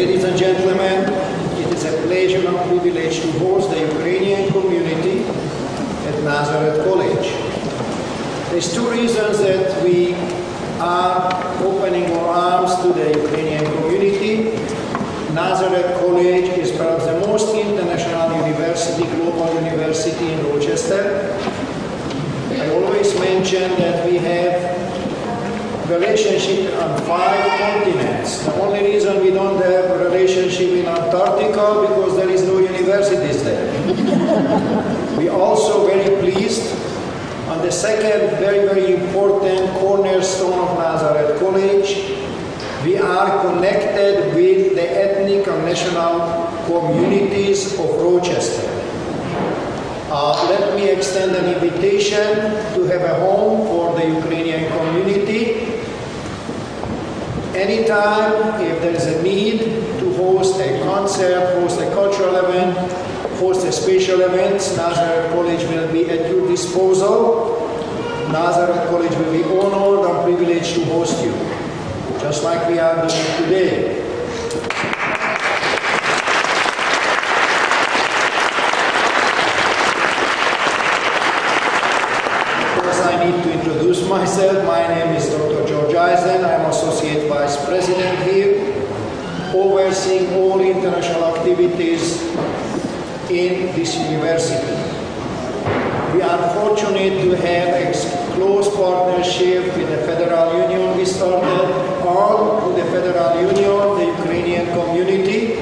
Ladies and gentlemen, it is a pleasure and privilege to host the Ukrainian community at Nazareth College. There's two reasons that we are opening our arms to the Ukrainian community. Nazareth College is perhaps the most international university, global university in Rochester. I always mention that we have relationship on five continents. The only reason we don't have a relationship in Antarctica because there is no universities there. we also very pleased on the second very very important cornerstone of Nazareth College. We are connected with the ethnic and national communities of Rochester. Uh, let me extend an invitation to have a home for the Ukrainian community anytime if there is a need to host a concert, host a cultural event, host a special event, Nazareth College will be at your disposal. Nazareth College will be honored and privileged to host you, just like we are doing today. I need to introduce myself. My name is Eisen. I'm Associate Vice President here, overseeing all international activities in this university. We are fortunate to have a close partnership with the Federal Union. We started all with the Federal Union, the Ukrainian community.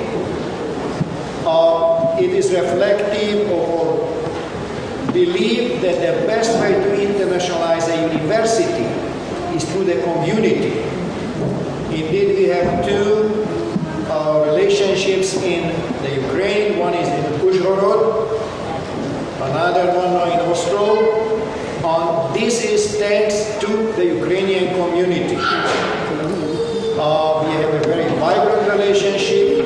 Uh, it is reflective of our believe that the best way to internationalize a university is through the community. Indeed, we have two uh, relationships in the Ukraine. One is in Uzhhorod, another one in Ostroh. And this is thanks to the Ukrainian community. Uh, we have a very vibrant relationship,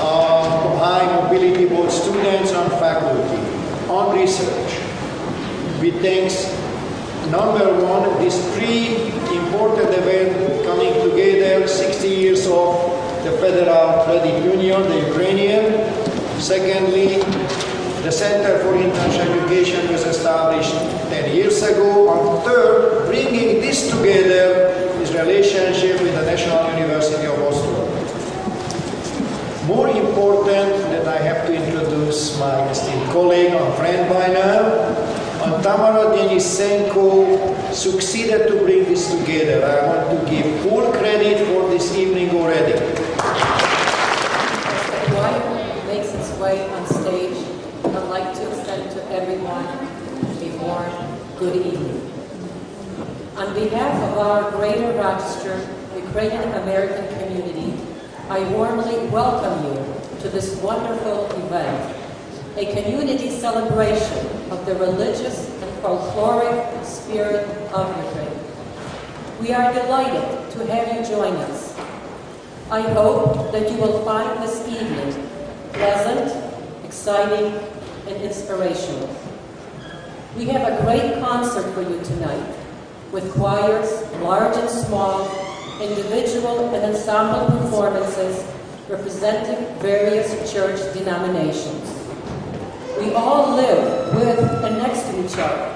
uh, high mobility both students and faculty on research. We thank number one, these three important events coming together, 60 years of the Federal Credit Union, the Ukrainian. Secondly, the Center for International Education was established 10 years ago. And third, bringing this together is relationship with the National University of Ostroh. More important that I have to introduce my esteemed colleague and friend by now, Tamara Denysenko succeeded to bring this together. I want to give full credit for this evening already. Makes its way on stage, I'd like to extend to everyone a warm good evening. On behalf of our Greater Rochester Ukrainian American community, I warmly welcome you to this wonderful event, a community celebration of the religious and folkloric spirit of Ukraine. We are delighted to have you join us. I hope that you will find this evening pleasant, exciting, and inspirational. We have a great concert for you tonight with choirs, large and small, individual and ensemble performances representing various church denominations. We all live with and next to each other,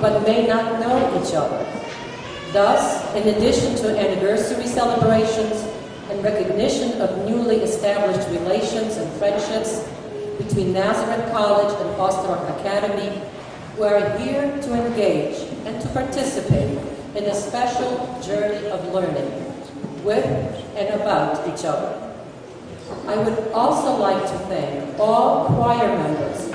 but may not know each other. Thus, in addition to anniversary celebrations and recognition of newly established relations and friendships between Nazareth College and Ostroh Academy, we are here to engage and to participate in a special journey of learning with and about each other. I would also like to thank all choir members,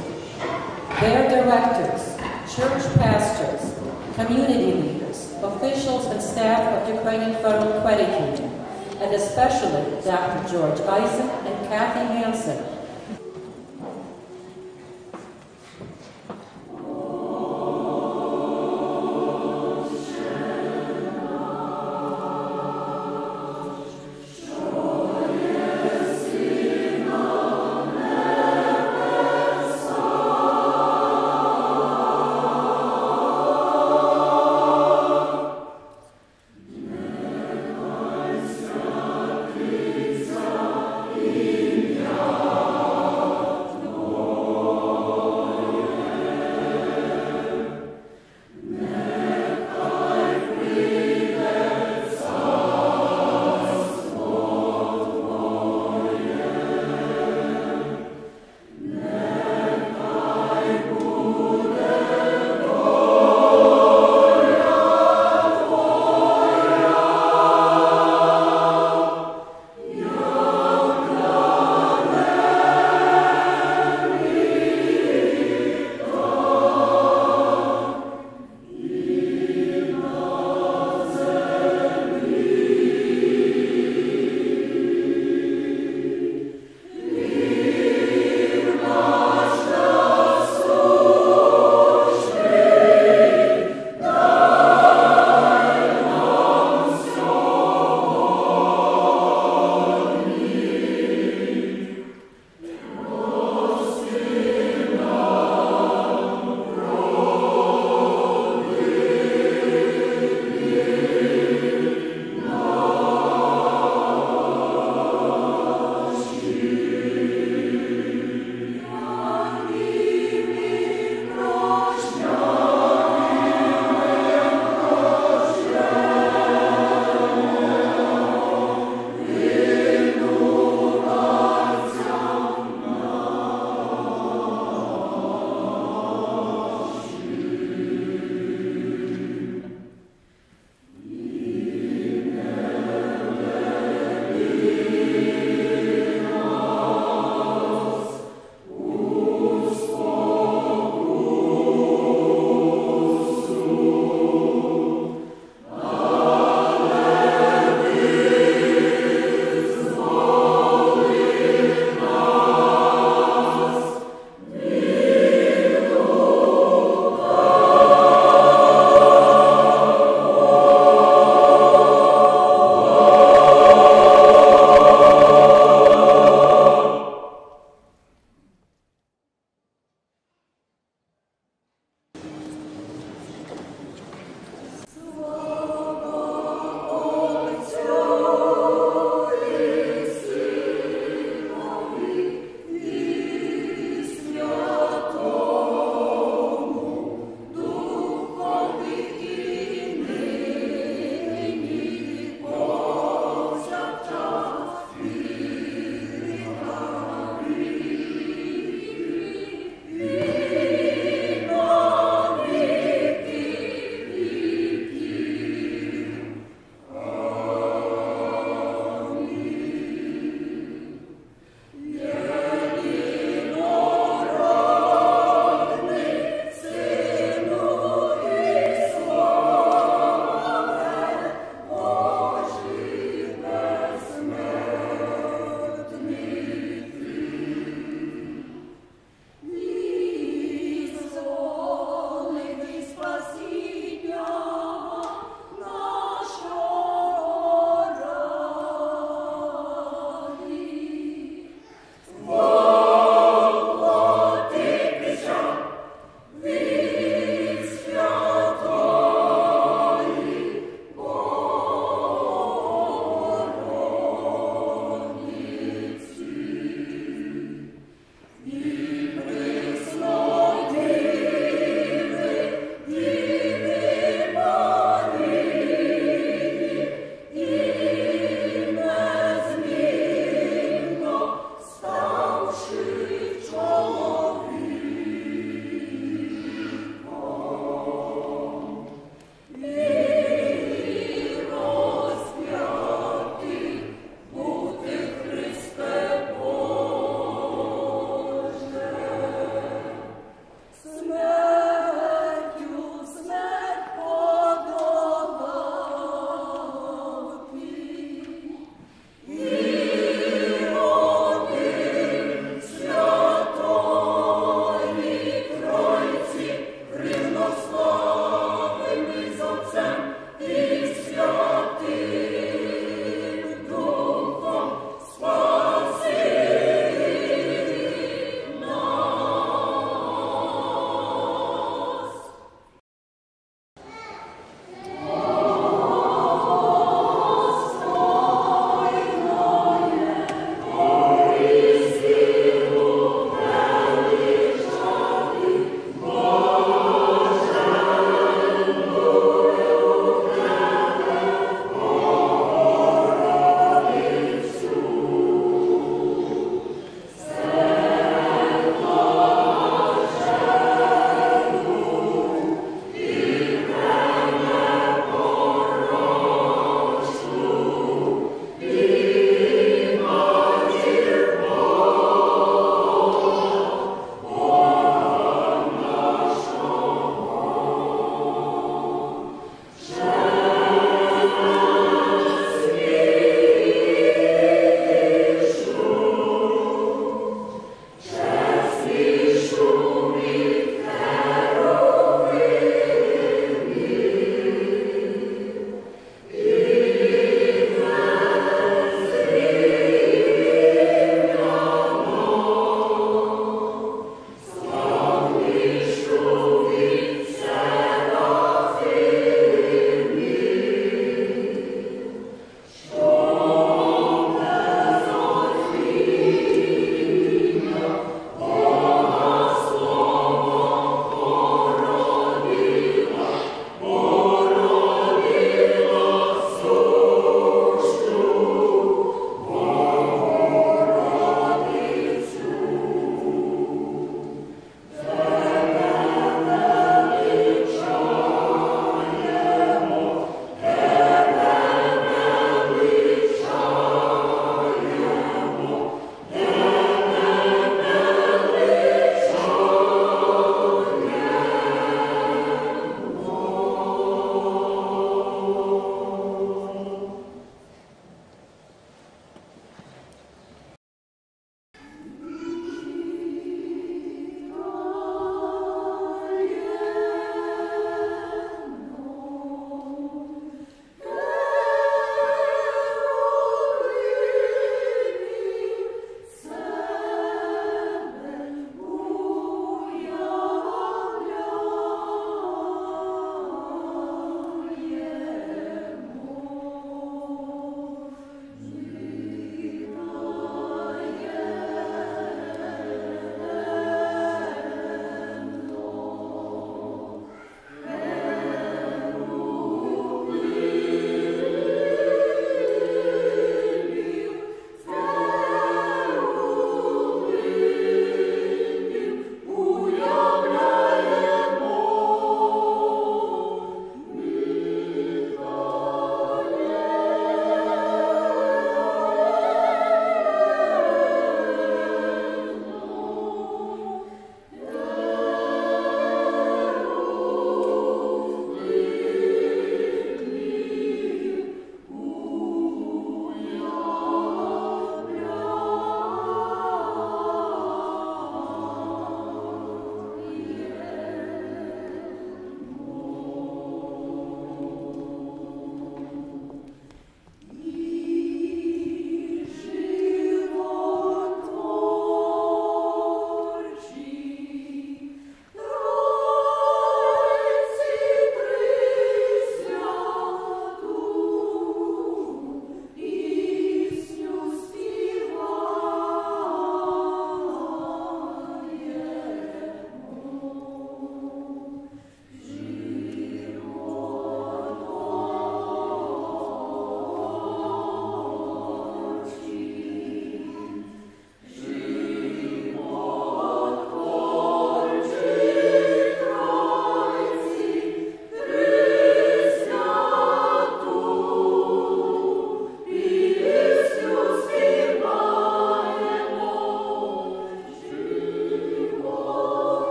their directors, church pastors, community leaders, officials and staff of Ukrainian Federal Credit Union, and especially Dr. George Eisen and Kathy Hansen